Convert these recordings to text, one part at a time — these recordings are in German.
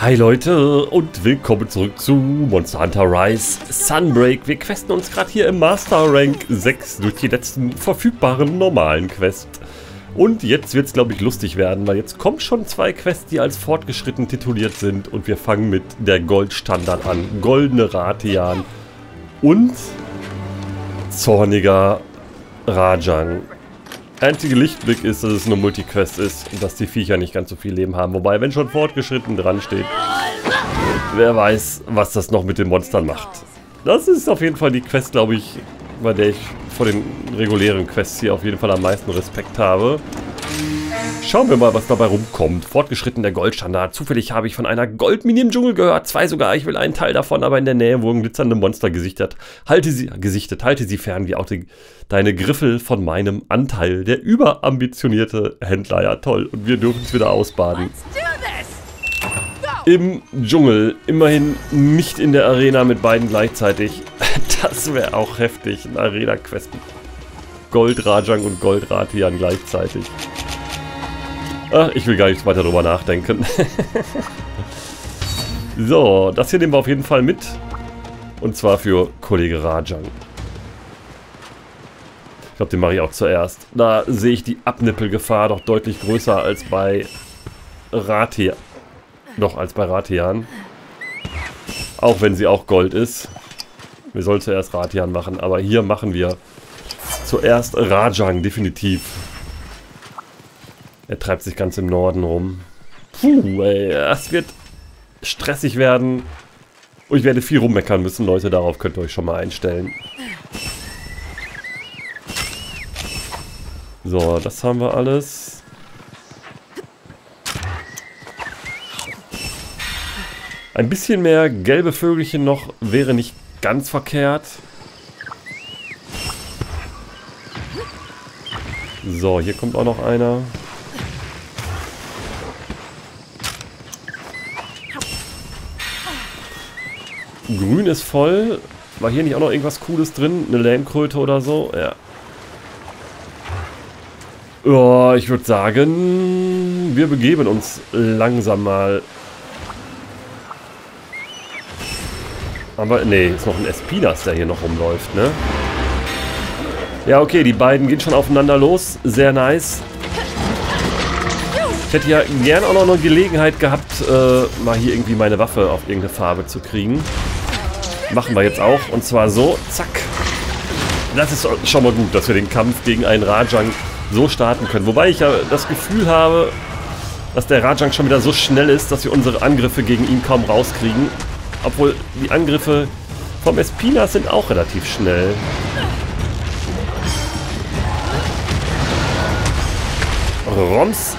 Hi Leute und willkommen zurück zu Monster Hunter Rise Sunbreak. Wir questen uns gerade hier im Master Rank 6 durch die letzten verfügbaren normalen Quests. Und jetzt wird es glaube ich lustig werden, weil jetzt kommen schon zwei Quests, die als fortgeschritten tituliert sind. Und wir fangen mit der Goldstandard an. Goldene Ratian und zorniger Rajang. Einzige Lichtblick ist, dass es eine Multiquest ist und dass die Viecher nicht ganz so viel Leben haben. Wobei, wenn schon fortgeschritten dran steht, wer weiß, was das noch mit den Monstern macht. Das ist auf jeden Fall die Quest, glaube ich, bei der ich vor den regulären Quests hier auf jeden Fall am meisten Respekt habe. Schauen wir mal, was dabei rumkommt. Fortgeschritten der Goldstandard. Zufällig habe ich von einer Goldmine im Dschungel gehört. Zwei sogar. Ich will einen Teil davon, aber in der Nähe wurden glitzernde Monster gesichtet. Halte sie, gesichtet. Halte sie fern, wie auch die, deine Griffel von meinem Anteil. Der überambitionierte Händler. Ja, toll. Und wir dürfen es wieder ausbaden. Im Dschungel. Immerhin nicht in der Arena mit beiden gleichzeitig. Das wäre auch heftig. Ein Arena-Quest. Gold Rajang und Gold Ratian gleichzeitig. Ach, ich will gar nicht weiter drüber nachdenken. so, das hier nehmen wir auf jeden Fall mit. Und zwar für Kollege Rajang. Ich glaube, den mache ich auch zuerst. Da sehe ich die Abnippelgefahr doch deutlich größer als bei Ratian. Doch, als bei Ratian. Auch wenn sie auch Gold ist. Wir sollen zuerst Ratian machen, aber hier machen wir zuerst Rajang, definitiv. Er treibt sich ganz im Norden rum. Puh, ey, das wird stressig werden. Und ich werde viel rummeckern müssen, Leute. Darauf könnt ihr euch schon mal einstellen. So, das haben wir alles. Ein bisschen mehr gelbe Vögelchen noch wäre nicht ganz verkehrt. So, hier kommt auch noch einer. Grün ist voll. War hier nicht auch noch irgendwas Cooles drin? Eine Lähmkröte oder so? Ja. Ja, ich würde sagen, wir begeben uns langsam mal. Aber, nee, ist noch ein Espinas, der hier noch rumläuft, ne? Ja, okay, die beiden gehen schon aufeinander los. Sehr nice. Ich hätte ja gern auch noch eine Gelegenheit gehabt, äh, mal hier irgendwie meine Waffe auf irgendeine Farbe zu kriegen. Machen wir jetzt auch. Und zwar so. Zack. Das ist schon mal gut, dass wir den Kampf gegen einen Rajang so starten können. Wobei ich ja das Gefühl habe, dass der Rajang schon wieder so schnell ist, dass wir unsere Angriffe gegen ihn kaum rauskriegen. Obwohl die Angriffe vom Espinas sind auch relativ schnell. Roms,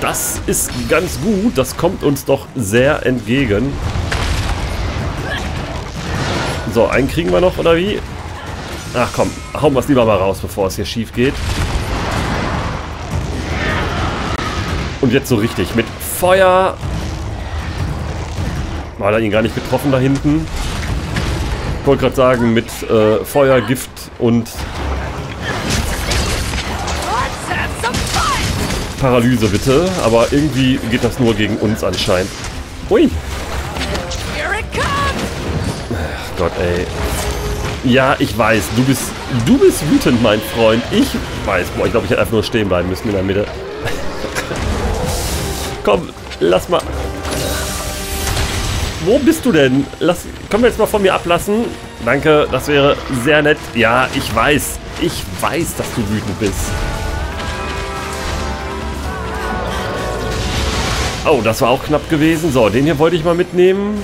das ist ganz gut. Das kommt uns doch sehr entgegen. So, einen kriegen wir noch, oder wie? Ach komm, hauen wir es lieber mal raus, bevor es hier schief geht. Und jetzt so richtig mit Feuer. War da ihn gar nicht getroffen da hinten. Ich wollte gerade sagen, mit äh, Feuer, Gift und Paralyse bitte. Aber irgendwie geht das nur gegen uns anscheinend. Ui. Gott, ey. Ja, ich weiß, du bist, du bist wütend, mein Freund. Ich weiß, boah, ich glaube, ich hätte einfach nur stehen bleiben müssen in der Mitte. Komm, lass mal. Wo bist du denn? Lass, können wir jetzt mal von mir ablassen? Danke, das wäre sehr nett. Ja, ich weiß. Ich weiß, dass du wütend bist. Oh, das war auch knapp gewesen. So, den hier wollte ich mal mitnehmen.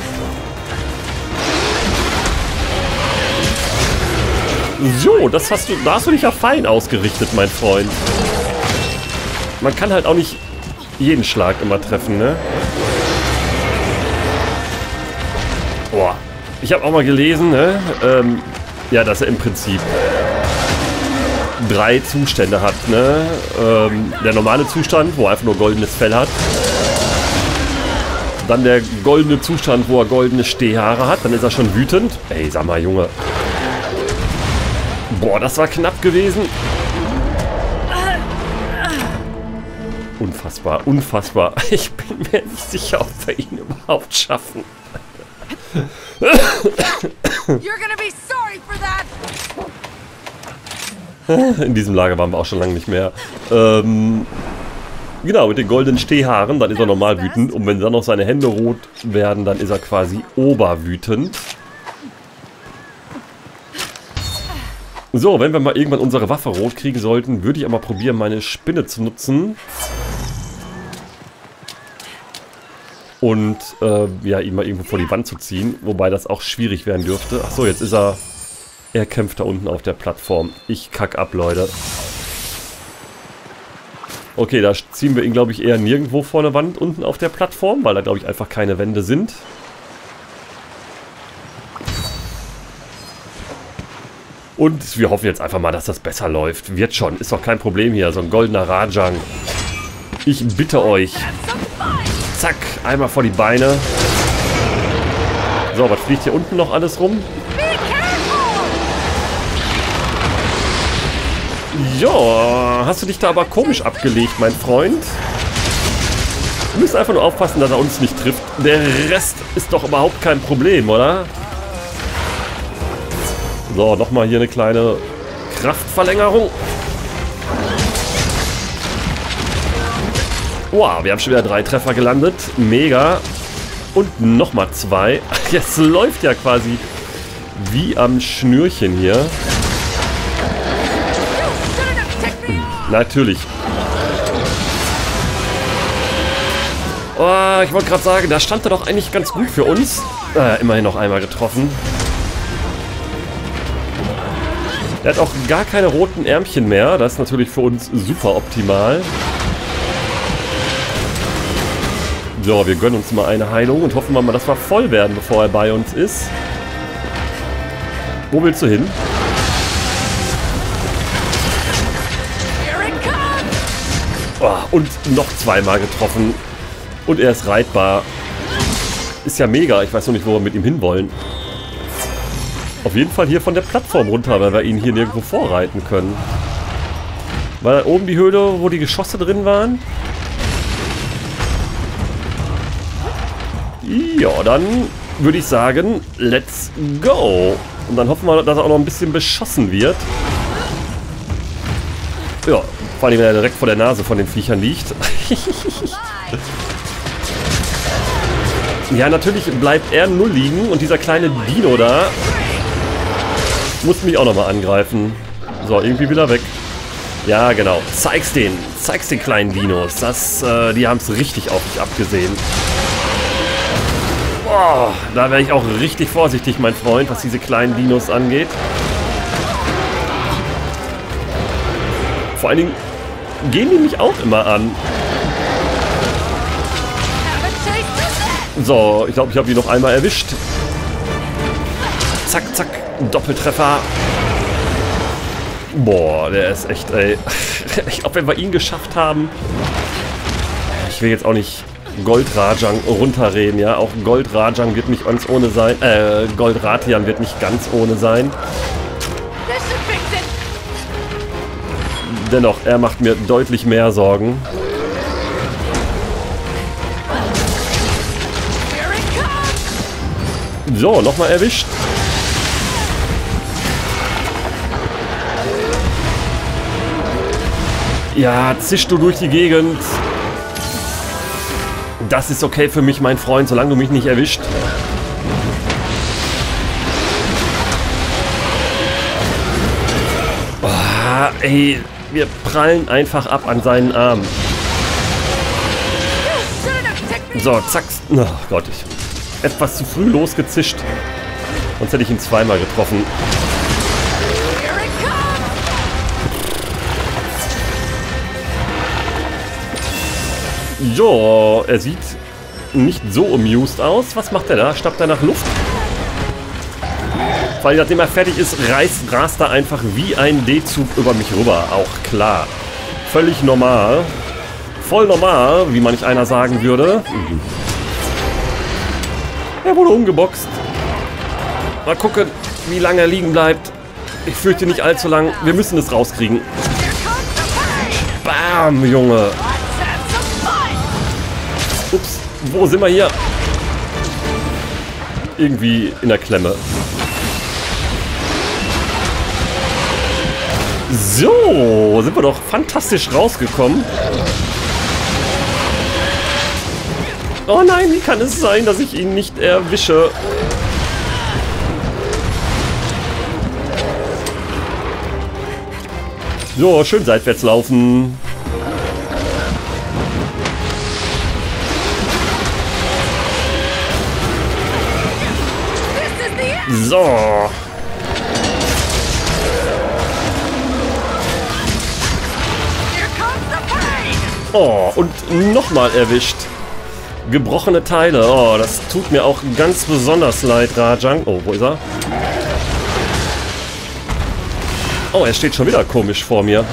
So, das hast du, da hast du dich ja fein ausgerichtet, mein Freund. Man kann halt auch nicht jeden Schlag immer treffen, ne? Boah. Ich habe auch mal gelesen, ne? Ähm, ja, dass er im Prinzip drei Zustände hat, ne? Ähm, der normale Zustand, wo er einfach nur goldenes Fell hat. Dann der goldene Zustand, wo er goldene Stehhaare hat. Dann ist er schon wütend. Ey, sag mal, Junge. Boah, das war knapp gewesen. Unfassbar, unfassbar. Ich bin mir nicht sicher, ob wir ihn überhaupt schaffen. In diesem Lager waren wir auch schon lange nicht mehr. Ähm, genau, mit den goldenen Stehhaaren, dann ist er normal wütend. Und wenn dann noch seine Hände rot werden, dann ist er quasi oberwütend. So, wenn wir mal irgendwann unsere Waffe rot kriegen sollten, würde ich aber probieren, meine Spinne zu nutzen. Und äh, ja, ihn mal irgendwo vor die Wand zu ziehen. Wobei das auch schwierig werden dürfte. Achso, jetzt ist er... Er kämpft da unten auf der Plattform. Ich kack ab, Leute. Okay, da ziehen wir ihn, glaube ich, eher nirgendwo vor eine Wand unten auf der Plattform, weil da, glaube ich, einfach keine Wände sind. Und wir hoffen jetzt einfach mal, dass das besser läuft. Wird schon, ist doch kein Problem hier. So ein goldener Rajang. Ich bitte euch. Zack, einmal vor die Beine. So, was fliegt hier unten noch alles rum? Ja, hast du dich da aber komisch abgelegt, mein Freund? Du musst einfach nur aufpassen, dass er uns nicht trifft. Der Rest ist doch überhaupt kein Problem, oder? So, nochmal hier eine kleine Kraftverlängerung. Wow, wir haben schon wieder drei Treffer gelandet. Mega. Und nochmal zwei. Jetzt läuft ja quasi wie am Schnürchen hier. Natürlich. Oh, ich wollte gerade sagen, da stand er doch eigentlich ganz gut für uns. Äh, immerhin noch einmal getroffen. Er hat auch gar keine roten Ärmchen mehr. Das ist natürlich für uns super optimal. So, wir gönnen uns mal eine Heilung und hoffen mal, dass wir voll werden, bevor er bei uns ist. Wo willst du hin? Oh, und noch zweimal getroffen. Und er ist reitbar. Ist ja mega. Ich weiß noch nicht, wo wir mit ihm hinwollen. Auf jeden Fall hier von der Plattform runter, weil wir ihn hier nirgendwo vorreiten können. Da oben die Höhle, wo die Geschosse drin waren? Ja, dann würde ich sagen, let's go. Und dann hoffen wir, dass er auch noch ein bisschen beschossen wird. Ja, vor allem, wenn er direkt vor der Nase von den Viechern liegt. ja, natürlich bleibt er null liegen und dieser kleine Dino da muss mich auch nochmal angreifen. So, irgendwie wieder weg. Ja, genau. Zeig's den. Zeig's den kleinen Dinos. Das, äh, die haben es richtig auf mich abgesehen. Boah, da wäre ich auch richtig vorsichtig, mein Freund, was diese kleinen Dinos angeht. Vor allen Dingen gehen die mich auch immer an. So, ich glaube, ich habe ihn noch einmal erwischt. Zack, zack. Doppeltreffer. Boah, der ist echt, ey. Ich glaube, wenn wir ihn geschafft haben... Ich will jetzt auch nicht Goldrajang runterreden, ja. Auch Goldrajang wird nicht ganz ohne sein. Äh, Goldratian wird nicht ganz ohne sein. Dennoch, er macht mir deutlich mehr Sorgen. So, nochmal erwischt. Ja, zisch du durch die Gegend. Das ist okay für mich, mein Freund, solange du mich nicht erwischt. Oh, ey, wir prallen einfach ab an seinen Arm. So, zack. Oh Gott, ich etwas zu früh losgezischt. Sonst hätte ich ihn zweimal getroffen. Jo, er sieht nicht so amused aus. Was macht er da? Stappt er nach Luft? Weil nachdem er fertig ist, reißt, rast er einfach wie ein D-Zug über mich rüber. Auch klar. Völlig normal. Voll normal, wie manch einer sagen würde. Er wurde umgeboxt. Mal gucken, wie lange er liegen bleibt. Ich fürchte nicht allzu lang. Wir müssen es rauskriegen. Bam, Junge. Wo sind wir hier? Irgendwie in der Klemme. So, sind wir doch fantastisch rausgekommen. Oh nein, wie kann es sein, dass ich ihn nicht erwische? So, schön seitwärts laufen. So. Oh, und nochmal erwischt. Gebrochene Teile. Oh, das tut mir auch ganz besonders leid, Rajang. Oh, wo ist er? Oh, er steht schon wieder komisch vor mir.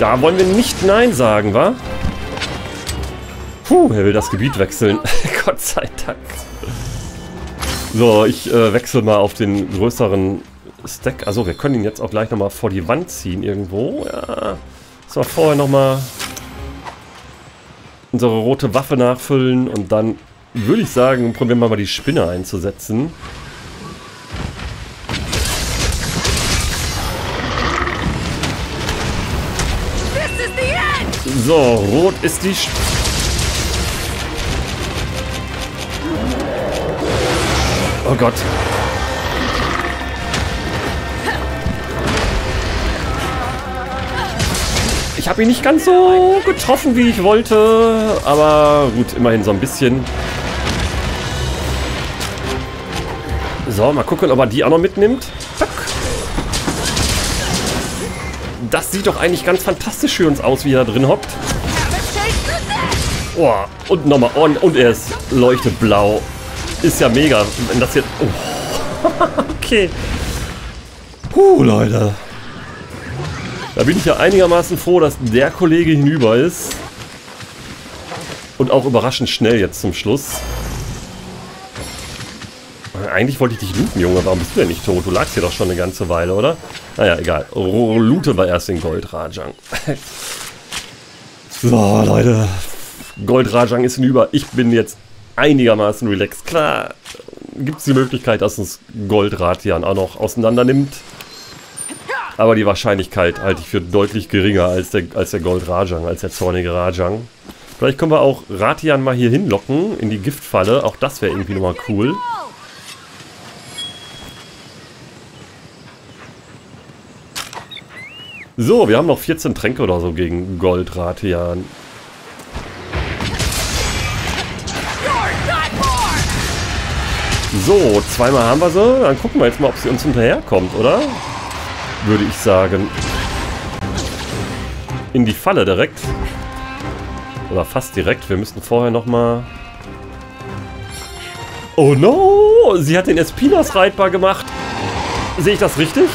Da wollen wir nicht Nein sagen, wa? Puh, er will das Gebiet wechseln. Gott sei Dank. So, ich äh, wechsle mal auf den größeren Stack. Also, wir können ihn jetzt auch gleich nochmal vor die Wand ziehen irgendwo. Ja. So, vorher nochmal unsere rote Waffe nachfüllen und dann würde ich sagen, probieren wir mal die Spinne einzusetzen. So, rot ist die... Sp oh Gott. Ich habe ihn nicht ganz so getroffen, wie ich wollte. Aber gut, immerhin so ein bisschen. So, mal gucken, ob er die auch noch mitnimmt. Zack. Das sieht doch eigentlich ganz fantastisch für uns aus, wie er da drin hockt. Oh, und nochmal. Oh, und er ist leuchtet blau. Ist ja mega, wenn das jetzt... Oh. okay. Puh, Leute. Da bin ich ja einigermaßen froh, dass der Kollege hinüber ist. Und auch überraschend schnell jetzt zum Schluss. Eigentlich wollte ich dich looten, Junge. Warum bist du denn nicht tot? Du lagst hier doch schon eine ganze Weile, oder? Naja, egal. Loote war erst den Gold Rajang. so, Leute. Gold Rajang ist hinüber. Ich bin jetzt einigermaßen relaxed. Klar, gibt es die Möglichkeit, dass uns Gold Ratian auch noch auseinander nimmt. Aber die Wahrscheinlichkeit halte ich für deutlich geringer als der, als der Gold Rajang, als der zornige Rajang. Vielleicht können wir auch Ratian mal hier hinlocken, in die Giftfalle. Auch das wäre irgendwie nochmal cool. So, wir haben noch 14 Tränke oder so gegen Gold Ratian. So, zweimal haben wir sie. Dann gucken wir jetzt mal, ob sie uns hinterherkommt, oder? würde ich sagen. In die Falle direkt. Oder fast direkt. Wir müssten vorher nochmal... Oh no! Sie hat den Espinas reitbar gemacht. Sehe ich das richtig?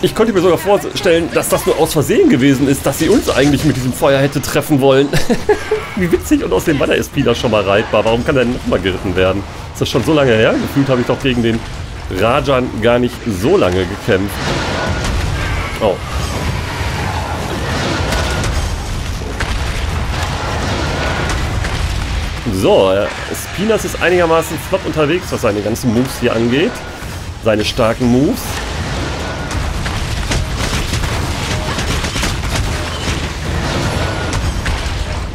Ich konnte mir sogar vorstellen, dass das nur aus Versehen gewesen ist, dass sie uns eigentlich mit diesem Feuer hätte treffen wollen. Wie witzig und außerdem war der Espina schon mal reitbar. Warum kann er denn nochmal geritten werden? Ist das schon so lange her? Gefühlt habe ich doch gegen den Rajan gar nicht so lange gekämpft. Oh. So, äh, Spinas ist einigermaßen flott unterwegs, was seine ganzen Moves hier angeht. Seine starken Moves.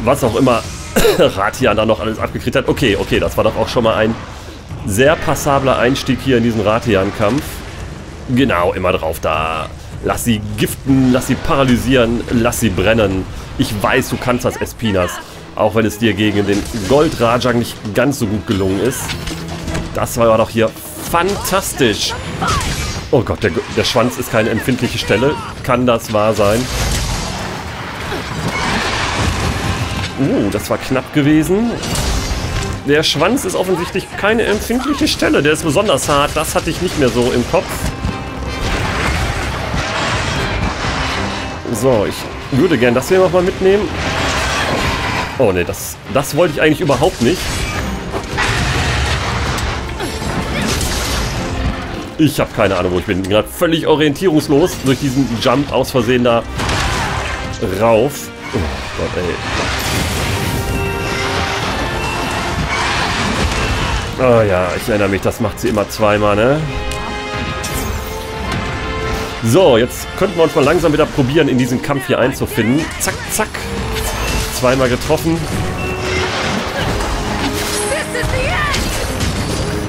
Was auch immer Ratian da noch alles abgekriegt hat. Okay, okay, das war doch auch schon mal ein sehr passabler Einstieg hier in diesen Ratian-Kampf. Genau, immer drauf da. Lass sie giften, lass sie paralysieren, lass sie brennen. Ich weiß, du kannst das, Espinas. Auch wenn es dir gegen den Gold Rajang nicht ganz so gut gelungen ist. Das war doch hier fantastisch. Oh Gott, der, der Schwanz ist keine empfindliche Stelle. Kann das wahr sein? Uh, das war knapp gewesen. Der Schwanz ist offensichtlich keine empfindliche Stelle. Der ist besonders hart. Das hatte ich nicht mehr so im Kopf. So, ich würde gern das hier nochmal mitnehmen. Oh ne, das, das wollte ich eigentlich überhaupt nicht. Ich habe keine Ahnung, wo ich bin. Gerade völlig orientierungslos durch diesen Jump aus Versehen da rauf. Oh. Gott, ey. Oh ja, ich erinnere mich, das macht sie immer zweimal, ne? So, jetzt könnten wir uns mal langsam wieder probieren, in diesen Kampf hier einzufinden. Zack, zack. Zweimal getroffen.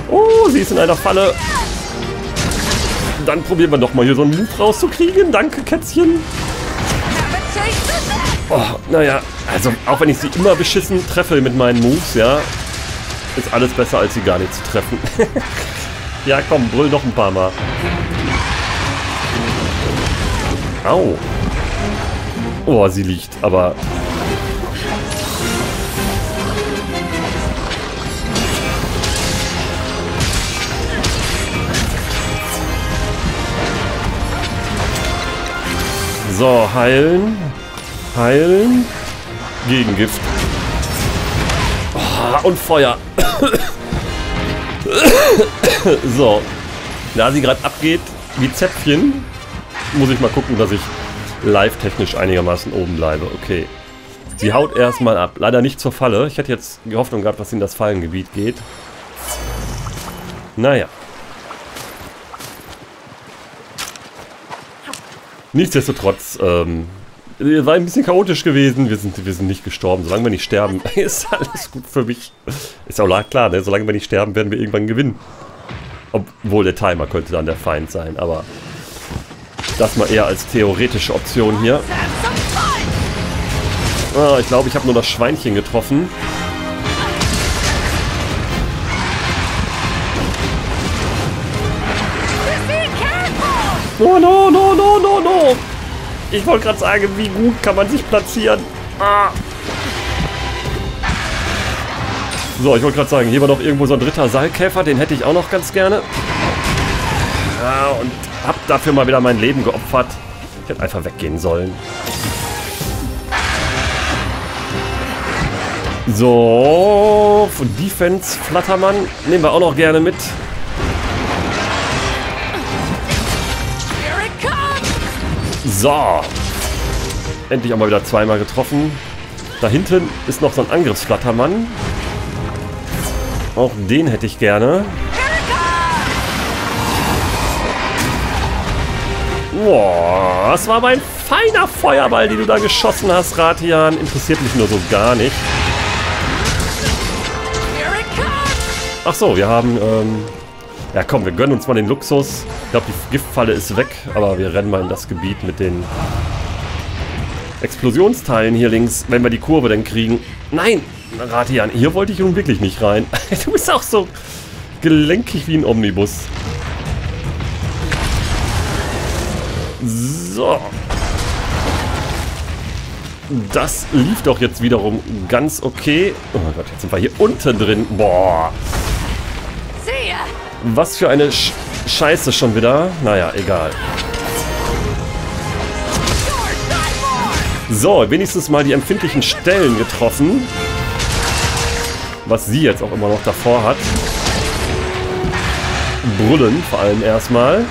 Oh, sie ist in einer Falle. Dann probieren wir doch mal hier so einen Move rauszukriegen. Danke, Kätzchen. Oh, naja, also auch wenn ich sie immer beschissen treffe mit meinen Moves, ja, ist alles besser, als sie gar nicht zu treffen. ja, komm, brüll noch ein paar Mal. Au. Oh, sie liegt, aber... So, heilen. Heilen. Gegengift. Oh, und Feuer. so. Da sie gerade abgeht, wie Zäpfchen, muss ich mal gucken, dass ich live-technisch einigermaßen oben bleibe. Okay. Sie haut erstmal ab. Leider nicht zur Falle. Ich hätte jetzt die Hoffnung gehabt, dass sie in das Fallengebiet geht. Naja. Nichtsdestotrotz, ähm, war ein bisschen chaotisch gewesen. Wir sind, wir sind nicht gestorben. Solange wir nicht sterben, ist alles gut für mich. Ist auch klar, ne? Solange wir nicht sterben, werden wir irgendwann gewinnen. Obwohl der Timer könnte dann der Feind sein, aber das mal eher als theoretische Option hier. Ah, ich glaube, ich habe nur das Schweinchen getroffen. No, no, no, no. Ich wollte gerade sagen, wie gut kann man sich platzieren. Ah. So, ich wollte gerade sagen, hier war noch irgendwo so ein dritter Seilkäfer. Den hätte ich auch noch ganz gerne. Ja, und hab dafür mal wieder mein Leben geopfert. Ich hätte einfach weggehen sollen. So, Defense Flattermann nehmen wir auch noch gerne mit. So. Endlich auch mal wieder zweimal getroffen. Da hinten ist noch so ein Angriffsflattermann. Auch den hätte ich gerne. Boah, das war mein feiner Feuerball, den du da geschossen hast, Ratian. Interessiert mich nur so gar nicht. Ach so, wir haben ähm, ja komm, wir gönnen uns mal den Luxus. Ich glaube, die Giftfalle ist weg, aber wir rennen mal in das Gebiet mit den Explosionsteilen hier links, wenn wir die Kurve dann kriegen. Nein, Ratian, hier wollte ich nun wirklich nicht rein. Du bist auch so gelenkig wie ein Omnibus. So. Das lief doch jetzt wiederum ganz okay. Oh Gott, jetzt sind wir hier unten drin. Boah. Was für eine Sch Scheiße schon wieder. Naja, egal. So, wenigstens mal die empfindlichen Stellen getroffen. Was sie jetzt auch immer noch davor hat. Brüllen vor allem erstmal.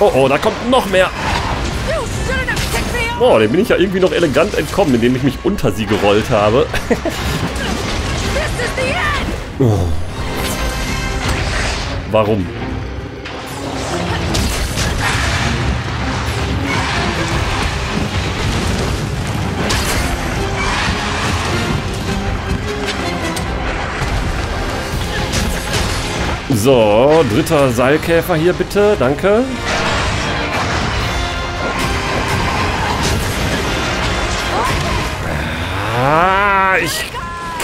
Oh oh, da kommt noch mehr. Oh, dem bin ich ja irgendwie noch elegant entkommen, indem ich mich unter sie gerollt habe. oh. Warum? So, dritter Seilkäfer hier bitte, danke. Ich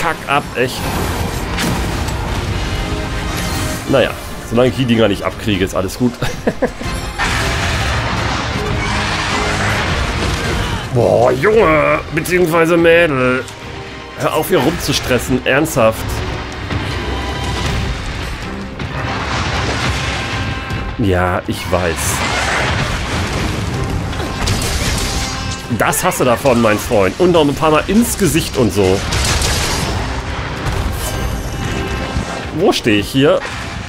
kack ab, echt. Naja, solange ich die Dinger nicht abkriege, ist alles gut. Boah, Junge, beziehungsweise Mädel. Hör auf, hier rumzustressen, ernsthaft. Ja, ich weiß. Das hast du davon, mein Freund. Und noch ein paar Mal ins Gesicht und so. Wo stehe ich hier?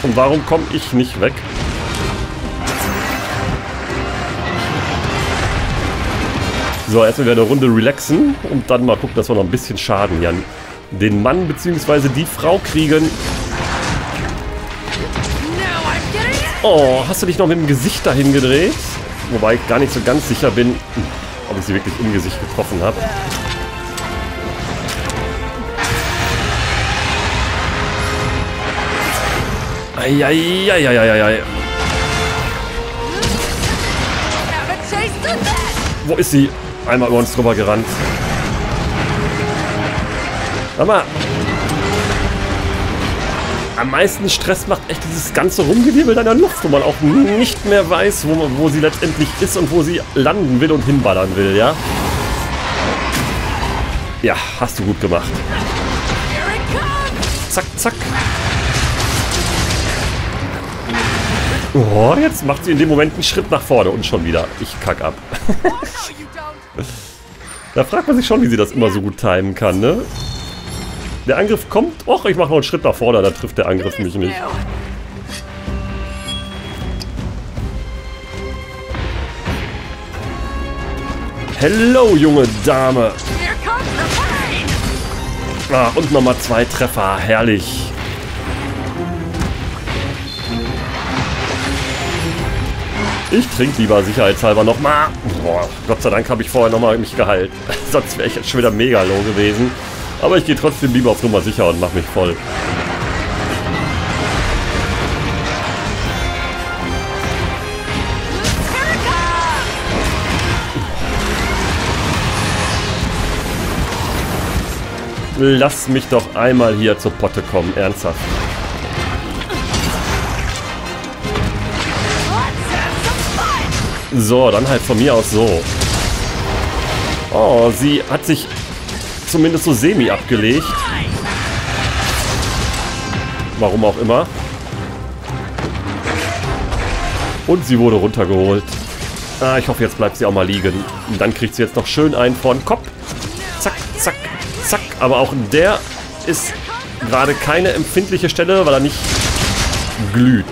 Und warum komme ich nicht weg? So, erstmal wieder eine Runde relaxen und dann mal gucken, dass wir noch ein bisschen Schaden hier an den Mann bzw. die Frau kriegen. Oh, hast du dich noch mit dem Gesicht dahin gedreht? Wobei ich gar nicht so ganz sicher bin, ob ich sie wirklich im Gesicht getroffen habe. Eieieiei. Wo ist sie? Einmal über uns drüber gerannt. Sag mal. Am meisten Stress macht echt dieses ganze Rumgewirbel deiner Luft, wo man auch nicht mehr weiß, wo, wo sie letztendlich ist und wo sie landen will und hinballern will, ja? Ja, hast du gut gemacht. Zack, zack. Oh, jetzt macht sie in dem Moment einen Schritt nach vorne und schon wieder. Ich kack ab. da fragt man sich schon, wie sie das immer so gut timen kann, ne? Der Angriff kommt. Och, ich mache noch einen Schritt nach vorne, da trifft der Angriff mich nicht. Hello, junge Dame. Ah, und nochmal zwei Treffer. Herrlich. Ich trinke lieber sicherheitshalber nochmal. Gott sei Dank habe ich vorher nochmal mich geheilt. Sonst wäre ich jetzt schon wieder mega low gewesen. Aber ich gehe trotzdem lieber auf Nummer sicher und mache mich voll. Lass mich doch einmal hier zur Potte kommen, ernsthaft. So, dann halt von mir aus so. Oh, sie hat sich zumindest so semi abgelegt. Warum auch immer. Und sie wurde runtergeholt. Ah, ich hoffe, jetzt bleibt sie auch mal liegen. Und dann kriegt sie jetzt noch schön einen von Kopf. Zack, zack, zack. Aber auch der ist gerade keine empfindliche Stelle, weil er nicht glüht.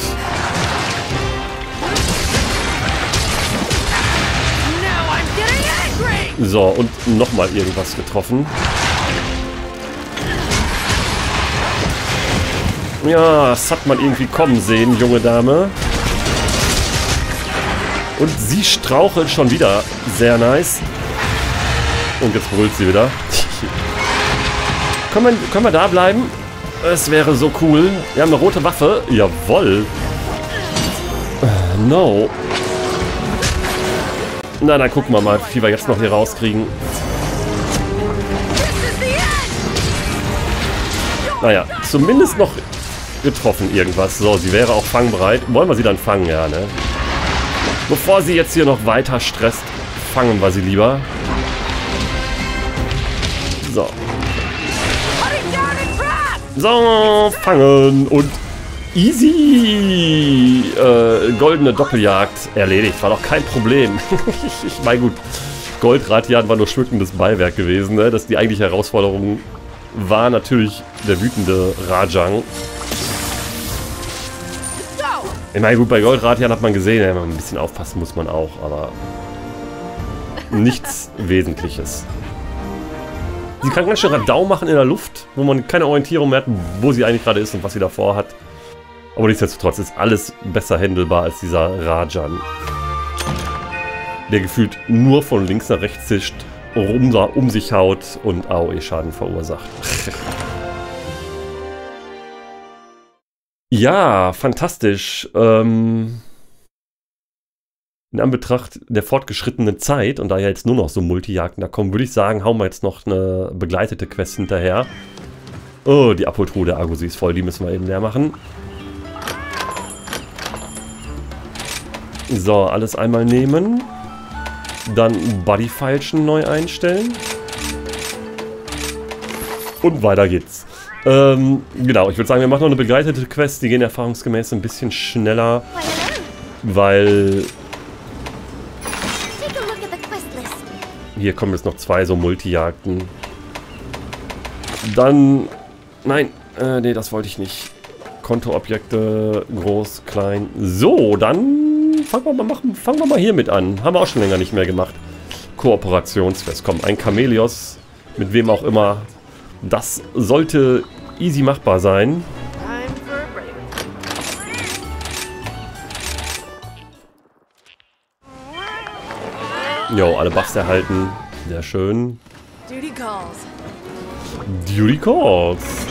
So, und nochmal irgendwas getroffen. Ja, das hat man irgendwie kommen sehen, junge Dame. Und sie strauchelt schon wieder. Sehr nice. Und jetzt brüllt sie wieder. können, wir, können wir da bleiben? Es wäre so cool. Wir haben eine rote Waffe. Jawoll. Uh, no. Na, dann gucken wir mal, wie wir jetzt noch hier rauskriegen. Naja, zumindest noch getroffen irgendwas. So, sie wäre auch fangbereit. Wollen wir sie dann fangen? Ja, ne? Bevor sie jetzt hier noch weiter stresst, fangen wir sie lieber. So. So, fangen und easy äh, goldene Doppeljagd erledigt. War doch kein Problem. ich meine gut, Goldradian war nur schmückendes Beiwerk gewesen. Ne? Das die eigentliche Herausforderung war natürlich der wütende Rajang. Ich meine gut, bei Goldradian hat man gesehen, ja, ein bisschen aufpassen muss man auch, aber nichts Wesentliches. Sie kann ganz schön Radau machen in der Luft, wo man keine Orientierung mehr hat, wo sie eigentlich gerade ist und was sie davor hat. Aber nichtsdestotrotz ist alles besser handelbar als dieser Rajan. Der gefühlt nur von links nach rechts zischt, um, um sich haut und AOE-Schaden verursacht. ja, fantastisch. Ähm, in Anbetracht der fortgeschrittenen Zeit und da ja jetzt nur noch so Multijagden da kommen, würde ich sagen, hauen wir jetzt noch eine begleitete Quest hinterher. Oh, die Abholtruhe der Argosi ist voll, die müssen wir eben leer machen. So, alles einmal nehmen. Dann Bodyfeilchen neu einstellen. Und weiter geht's. Ähm, genau, ich würde sagen, wir machen noch eine begleitete Quest. Die gehen erfahrungsgemäß ein bisschen schneller, weil... Hier kommen jetzt noch zwei so Multijagden. Dann... Nein, äh, nee, das wollte ich nicht. Kontoobjekte, groß, klein. So, dann fangen wir mal, machen, fangen wir mal hier mit an. Haben wir auch schon länger nicht mehr gemacht. Kooperationsquest. Komm, ein Chameleos, mit wem auch immer. Das sollte easy machbar sein. Jo, alle Buffs erhalten. Sehr schön. Duty calls. Duty calls.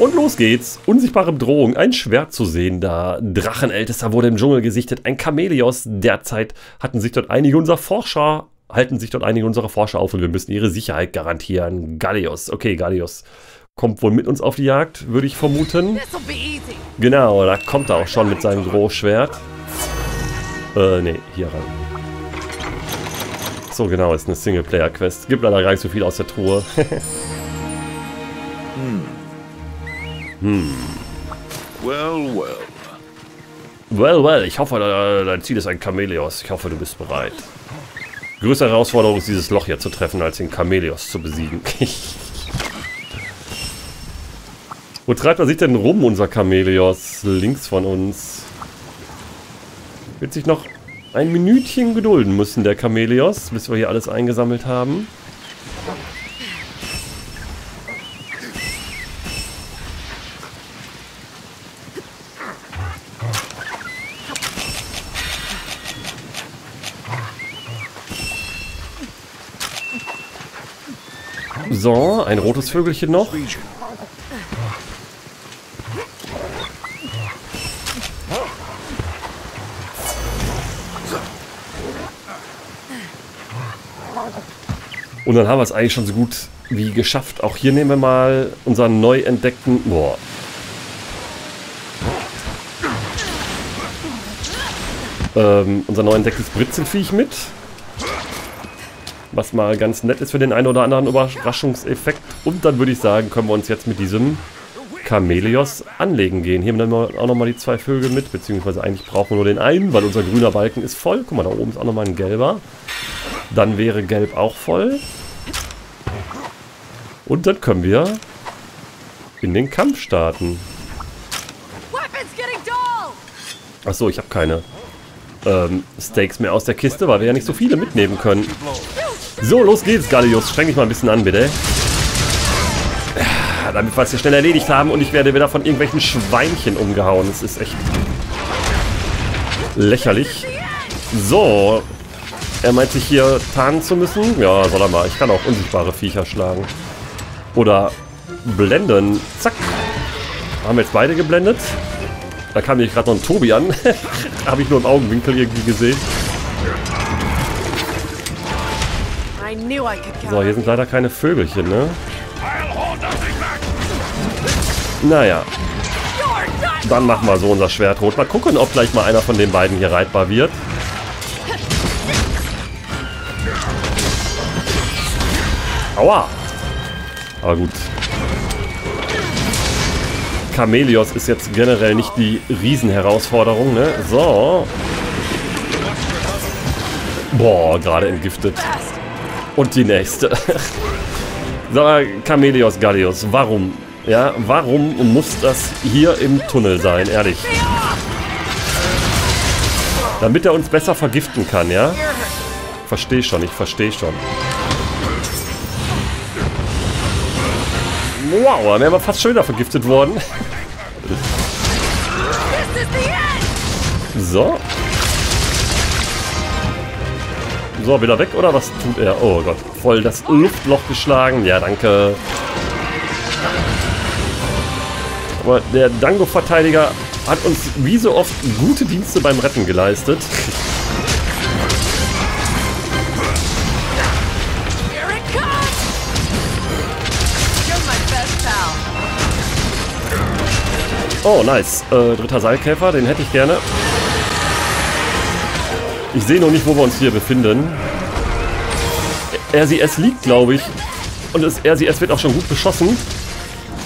Und los geht's. Unsichtbare Bedrohung. Ein Schwert zu sehen da. Drachenältester wurde im Dschungel gesichtet. Ein Chameleos. Derzeit hatten sich dort einige unserer Forscher, halten sich dort einige unserer Forscher auf und wir müssen ihre Sicherheit garantieren. Gallios. Okay, Gallios kommt wohl mit uns auf die Jagd, würde ich vermuten. Genau, da kommt er auch schon mit seinem Großschwert. Äh, nee, hier ran. So, genau, ist eine Singleplayer-Quest. Gibt leider gar nicht so viel aus der Truhe. Hm. Well, well. Well, well, ich hoffe, dein Ziel ist ein Chameleos. Ich hoffe, du bist bereit. Größere Herausforderung ist, dieses Loch hier zu treffen, als den Chameleos zu besiegen. Wo treibt er sich denn rum, unser Chameleos? Links von uns. Wird sich noch ein Minütchen gedulden müssen, der Chameleos, bis wir hier alles eingesammelt haben. So, ein rotes Vögelchen noch. Und dann haben wir es eigentlich schon so gut wie geschafft. Auch hier nehmen wir mal unseren neu entdeckten... Boah. Ähm, unser neu entdecktes Britzelfiech mit. Was mal ganz nett ist für den einen oder anderen Überraschungseffekt. Und dann würde ich sagen, können wir uns jetzt mit diesem Chameleos anlegen gehen. Hier nehmen wir auch nochmal die zwei Vögel mit, beziehungsweise eigentlich brauchen wir nur den einen, weil unser grüner Balken ist voll. Guck mal, da oben ist auch nochmal ein gelber. Dann wäre gelb auch voll. Und dann können wir in den Kampf starten. Achso, ich habe keine ähm, Steaks mehr aus der Kiste, weil wir ja nicht so viele mitnehmen können. So, los geht's, Gallius. Streng dich mal ein bisschen an, bitte damit wir es hier schnell erledigt haben und ich werde wieder von irgendwelchen Schweinchen umgehauen. Das ist echt lächerlich. So. Er meint sich hier tarnen zu müssen. Ja, soll er mal. Ich kann auch unsichtbare Viecher schlagen. Oder blenden. Zack. Haben wir jetzt beide geblendet. Da kam nämlich gerade noch ein Tobi an. Habe ich nur im Augenwinkel irgendwie gesehen. So, hier sind leider keine Vögelchen, ne? Naja. Dann machen wir so unser Schwert rot. Mal gucken, ob gleich mal einer von den beiden hier reitbar wird. Aua. Aber gut. Chameleos ist jetzt generell nicht die Riesenherausforderung, ne? So. Boah, gerade entgiftet. Und die nächste. so, Chameleos Gallius, warum ja, warum muss das hier im Tunnel sein, ehrlich? Damit er uns besser vergiften kann, ja? Verstehe schon, ich verstehe schon. Wow, dann wären wir fast schon wieder vergiftet worden. So. So, wieder weg, oder was tut er? Oh Gott, voll das Luftloch geschlagen. Ja, danke. Aber der Dango-Verteidiger hat uns wie so oft gute Dienste beim Retten geleistet. Oh, nice. Äh, dritter Seilkäfer, den hätte ich gerne. Ich sehe noch nicht, wo wir uns hier befinden. RCS liegt, glaube ich. Und das RCS wird auch schon gut beschossen.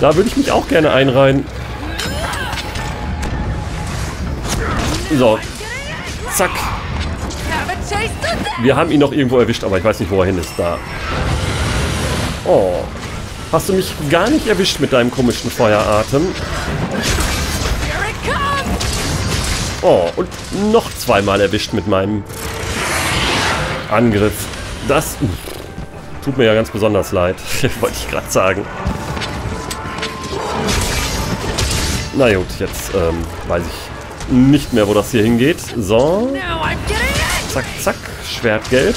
Da würde ich mich auch gerne einreihen. So. Zack. Wir haben ihn noch irgendwo erwischt, aber ich weiß nicht, wo er hin ist. Da. Oh. Hast du mich gar nicht erwischt mit deinem komischen Feueratem? Oh, und noch zweimal erwischt mit meinem Angriff. Das uh, tut mir ja ganz besonders leid. Wollte ich gerade sagen. Na gut, jetzt ähm, weiß ich nicht mehr, wo das hier hingeht. So. Zack, zack. Schwertgelb.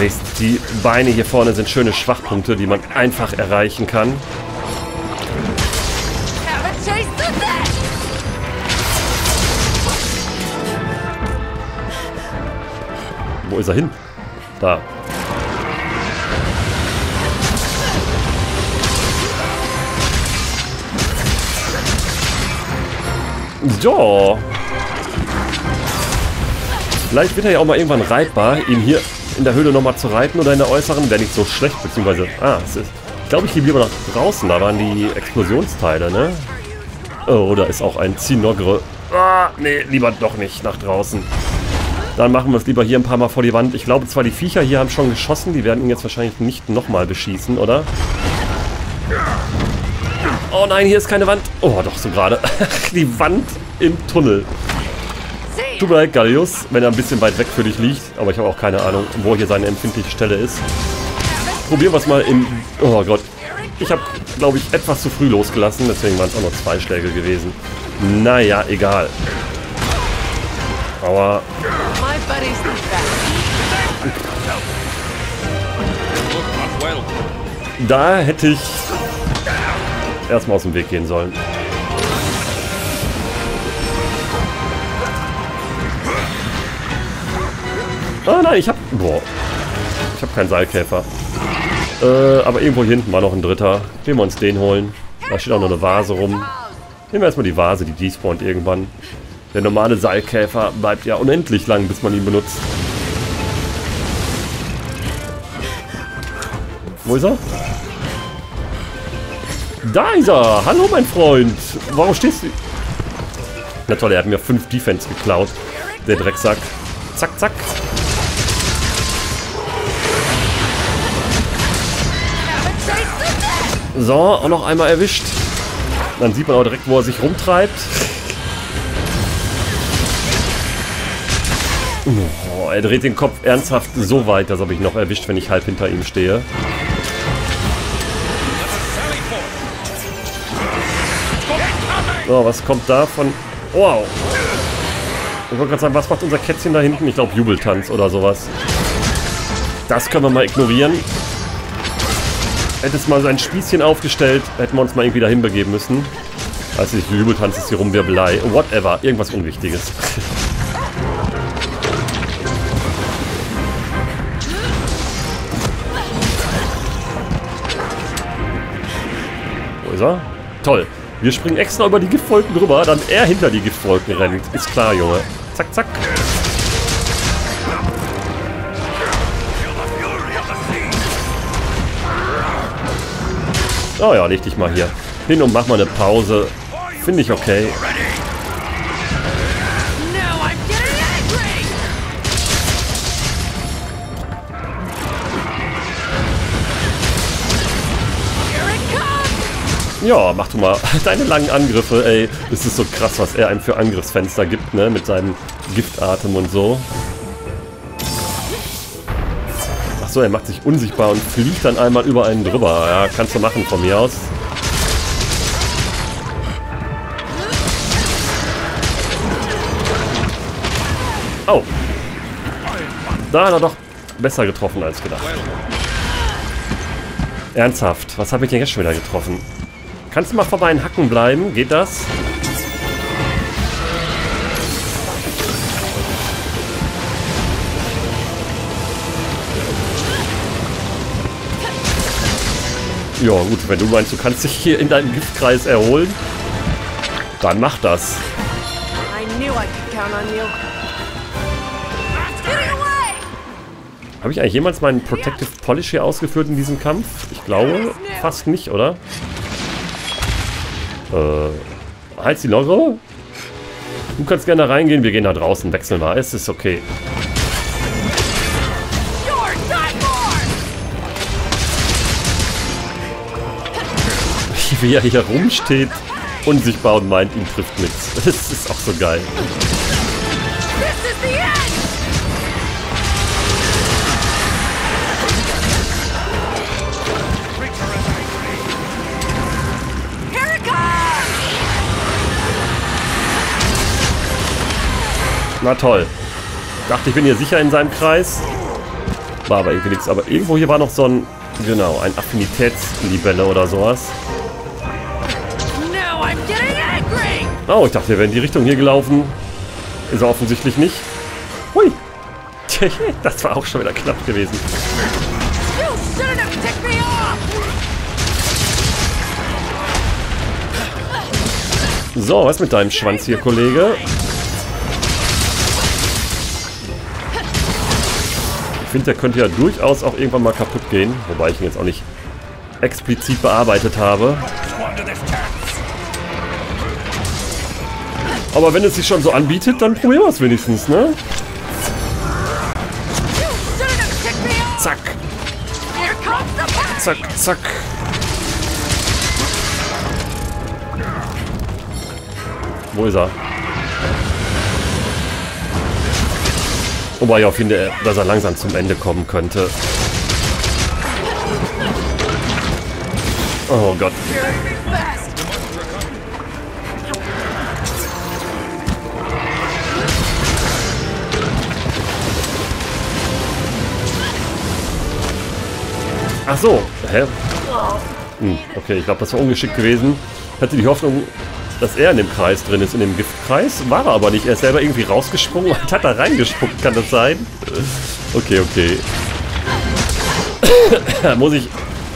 Die Beine hier vorne sind schöne Schwachpunkte, die man einfach erreichen kann. Wo ist er hin? Da. So. Vielleicht wird er ja auch mal irgendwann reitbar, ihn hier in der Höhle nochmal zu reiten oder in der äußeren. Wäre nicht so schlecht, beziehungsweise... Ah, es ist... Ich glaube, ich gehe lieber nach draußen. Da waren die Explosionsteile, ne? Oh, da ist auch ein Zinogre. Ah, nee, lieber doch nicht nach draußen. Dann machen wir es lieber hier ein paar Mal vor die Wand. Ich glaube zwar, die Viecher hier haben schon geschossen. Die werden ihn jetzt wahrscheinlich nicht nochmal beschießen, oder? Oh nein, hier ist keine Wand. Oh, doch, so gerade. die Wand im Tunnel. Tut mir leid, Gallius, wenn er ein bisschen weit weg für dich liegt. Aber ich habe auch keine Ahnung, wo hier seine empfindliche Stelle ist. Probieren wir es mal im... Oh Gott. Ich habe, glaube ich, etwas zu früh losgelassen. Deswegen waren es auch nur zwei Schläge gewesen. Naja, egal. Aber... Da hätte ich erstmal aus dem Weg gehen sollen. Ah nein, ich hab... Boah. Ich hab keinen Seilkäfer. Äh, aber irgendwo hinten war noch ein dritter. Gehen wir uns den holen. Da steht auch noch eine Vase rum. Nehmen wir erstmal die Vase, die despawnt irgendwann. Der normale Seilkäfer bleibt ja unendlich lang, bis man ihn benutzt. Wo ist er? Da ist er! Hallo, mein Freund! Warum stehst du... Na toll, er hat mir 5 Defense geklaut. Der Drecksack. Zack, zack. So, auch noch einmal erwischt. Dann sieht man auch direkt, wo er sich rumtreibt. Oh, er dreht den Kopf ernsthaft so weit, dass habe ich noch erwischt, wenn ich halb hinter ihm stehe. So, was kommt da von... Wow. Ich wollte gerade sagen, was macht unser Kätzchen da hinten? Ich glaube Jubeltanz oder sowas. Das können wir mal ignorieren. Hätte es mal sein Spießchen aufgestellt, hätten wir uns mal irgendwie dahin begeben müssen. Also die Jubeltanz ist die Rumwirbelei. Whatever, irgendwas Unwichtiges. Wo ist er? Toll. Wir springen extra über die Giftwolken drüber, dann er hinter die Giftwolken rennt. Ist klar, Junge. Zack, zack. Oh ja, leg dich mal hier hin und mach mal eine Pause. Finde ich okay. Ja, mach du mal deine langen Angriffe, ey. Es ist so krass, was er einem für Angriffsfenster gibt, ne? Mit seinem Giftatem und so. Achso, er macht sich unsichtbar und fliegt dann einmal über einen drüber. Ja, kannst du machen von mir aus. Oh. Da hat er doch besser getroffen als gedacht. Ernsthaft, was habe ich denn jetzt schon wieder getroffen? Kannst du mal vor meinen Hacken bleiben? Geht das? Ja gut, wenn du meinst, du kannst dich hier in deinem Giftkreis erholen, dann mach das. Habe ich eigentlich jemals meinen Protective Polish hier ausgeführt in diesem Kampf? Ich glaube fast nicht, oder? Äh, halt die Logre? Du kannst gerne reingehen, wir gehen da draußen, wechseln mal. Es ist okay. Wie er hier rumsteht, unsichtbar und meint, ihn trifft nichts. Das ist auch so geil. Na toll. Dachte, ich bin hier sicher in seinem Kreis. War aber irgendwie nichts. Aber irgendwo hier war noch so ein, genau, ein Affinitätslibelle oder sowas. Oh, ich dachte, wir wären in die Richtung hier gelaufen. Ist er offensichtlich nicht. Hui. Das war auch schon wieder knapp gewesen. So, was mit deinem Schwanz hier, Kollege? Ich finde, der könnte ja durchaus auch irgendwann mal kaputt gehen. Wobei ich ihn jetzt auch nicht explizit bearbeitet habe. Aber wenn es sich schon so anbietet, dann probieren wir es wenigstens, ne? Zack, zack, zack. Wo ist er? Wobei ich auch finde, dass er langsam zum Ende kommen könnte. Oh Gott. Ach so. Hä? Hm, okay, ich glaube, das war ungeschickt gewesen. Ich hatte die Hoffnung, dass er in dem Kreis drin ist, in dem Giftkreis. War er aber nicht. Er ist selber irgendwie rausgesprungen und hat da reingespuckt. Kann das sein? Okay, okay. Muss ich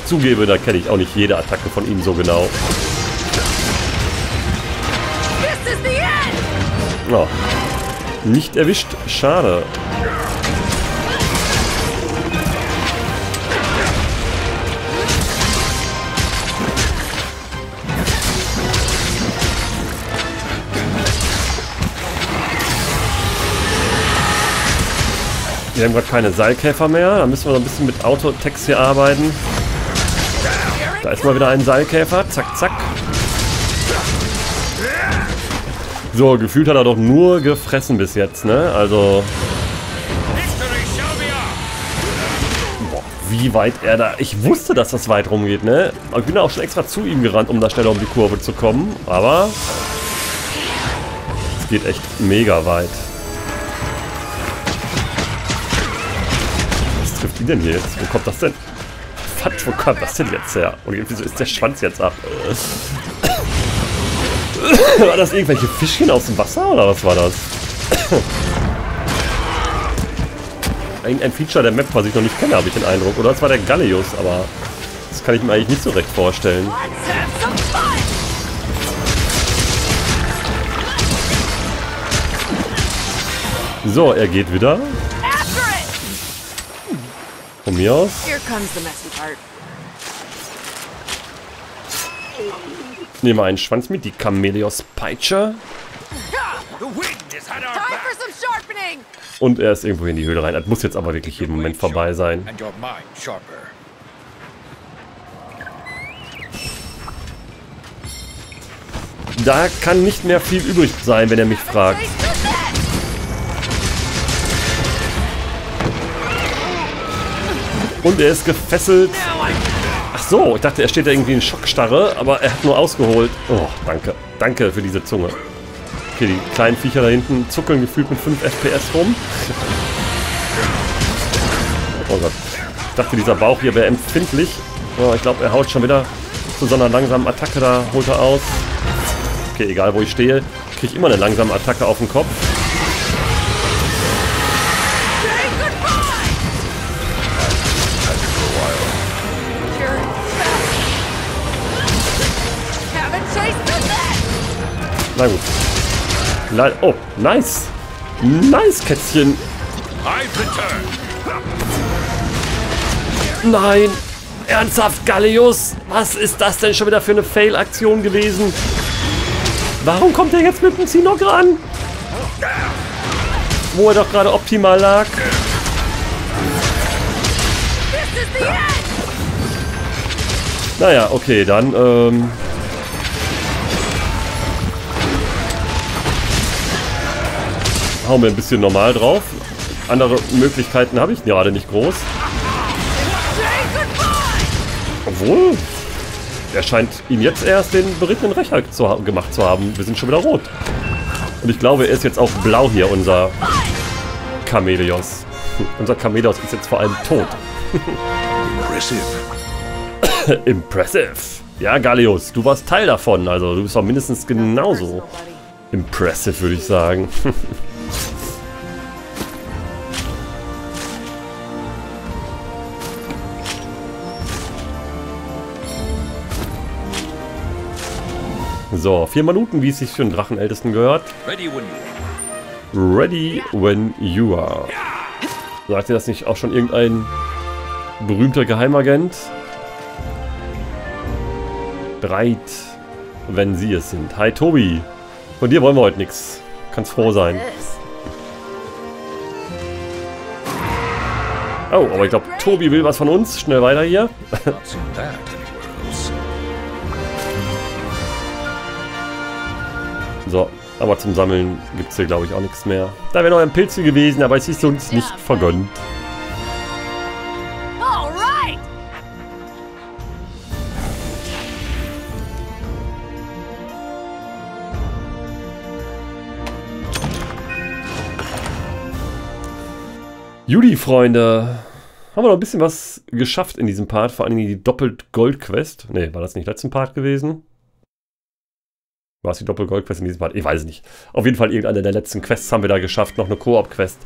zugeben, da kenne ich auch nicht jede Attacke von ihm so genau. Oh. Nicht erwischt. Schade. Wir haben gerade keine Seilkäfer mehr. Da müssen wir noch ein bisschen mit Autotext hier arbeiten. Da ist mal wieder ein Seilkäfer. Zack, zack. So, gefühlt hat er doch nur gefressen bis jetzt, ne? Also, boah, wie weit er da... Ich wusste, dass das weit rumgeht, ne? Ich bin auch schon extra zu ihm gerannt, um da schneller um die Kurve zu kommen. Aber... Es geht echt mega weit. Ihn denn hier jetzt? Wo kommt das denn? Verdammt, wo kommt das denn jetzt her? Und wieso ist der Schwanz jetzt ab? War das irgendwelche Fischchen aus dem Wasser oder was war das? Ein, ein Feature der Map, was ich noch nicht kenne, habe ich den Eindruck. Oder es war der Gallius, aber das kann ich mir eigentlich nicht so recht vorstellen. So, er geht wieder. Von mir aus. Nehmen wir einen Schwanz mit, die Camellios Peitsche. Und er ist irgendwo in die Höhle rein. Das muss jetzt aber wirklich jeden Moment vorbei sein. Da kann nicht mehr viel übrig sein, wenn er mich fragt. Und er ist gefesselt. Ach so, ich dachte, er steht da irgendwie in Schockstarre, aber er hat nur ausgeholt. Oh, danke. Danke für diese Zunge. Okay, die kleinen Viecher da hinten zuckeln gefühlt mit 5 FPS rum. Oh Gott. Ich dachte, dieser Bauch hier wäre empfindlich. Oh, ich glaube, er haut schon wieder zu so einer langsamen Attacke da, holt er aus. Okay, egal wo ich stehe, kriege ich immer eine langsame Attacke auf den Kopf. Na gut. Le oh, nice. Nice, Kätzchen. Nein! Ernsthaft, Gallius? Was ist das denn schon wieder für eine Fail-Aktion gewesen? Warum kommt er jetzt mit dem Zinok ran? Wo er doch gerade optimal lag. Naja, okay, dann, ähm... hauen wir ein bisschen normal drauf. Andere Möglichkeiten habe ich gerade nicht groß. Obwohl, er scheint ihn jetzt erst den berittenen Rächer zu gemacht zu haben. Wir sind schon wieder rot. Und ich glaube, er ist jetzt auch blau hier, unser Chameleos. unser Chameleos ist jetzt vor allem tot. Impressive. Impressive. Ja, Gallius, du warst Teil davon. Also du bist doch mindestens genauso impressive, würde ich sagen. So, vier Minuten, wie es sich für einen Drachenältesten gehört. Ready when you are. Ready when you are. Sagt ihr das nicht auch schon irgendein berühmter Geheimagent? Bereit, wenn sie es sind. Hi Tobi. Von dir wollen wir heute nichts. Kannst froh sein. Oh, aber ich glaube, Tobi will was von uns. Schnell weiter hier. So, aber zum Sammeln gibt es hier, glaube ich, auch nichts mehr. Da wäre noch ein Pilz gewesen, aber es ist uns nicht vergönnt. Judy, Freunde. Haben wir noch ein bisschen was geschafft in diesem Part. Vor allem die Doppelt-Gold-Quest. Ne, war das nicht letzten Part gewesen? War es die Doppel-Gold-Quest in diesem Part? Ich weiß es nicht. Auf jeden Fall irgendeine der letzten Quests haben wir da geschafft. Noch eine Koop-Quest.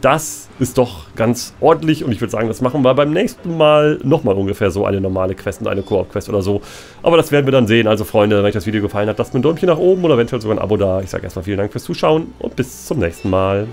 Das ist doch ganz ordentlich und ich würde sagen, das machen wir beim nächsten Mal nochmal ungefähr so eine normale Quest und eine Koop-Quest oder so. Aber das werden wir dann sehen. Also Freunde, wenn euch das Video gefallen hat, lasst mir ein Däumchen nach oben oder eventuell sogar ein Abo da. Ich sage erstmal vielen Dank fürs Zuschauen und bis zum nächsten Mal.